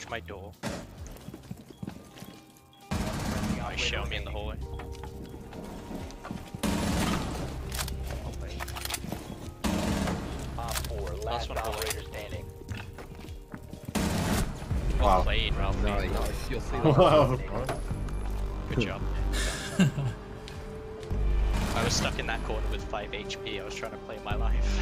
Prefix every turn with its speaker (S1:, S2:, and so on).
S1: Watch my door. Oh, show me in the hallway. Last one
S2: operator standing.
S1: Well
S3: Wow.
S1: played, Ralphyy.
S4: Nice. You'll see
S3: Wow.
S1: Good job. I was stuck in that corner with 5 HP. I was trying to play my life.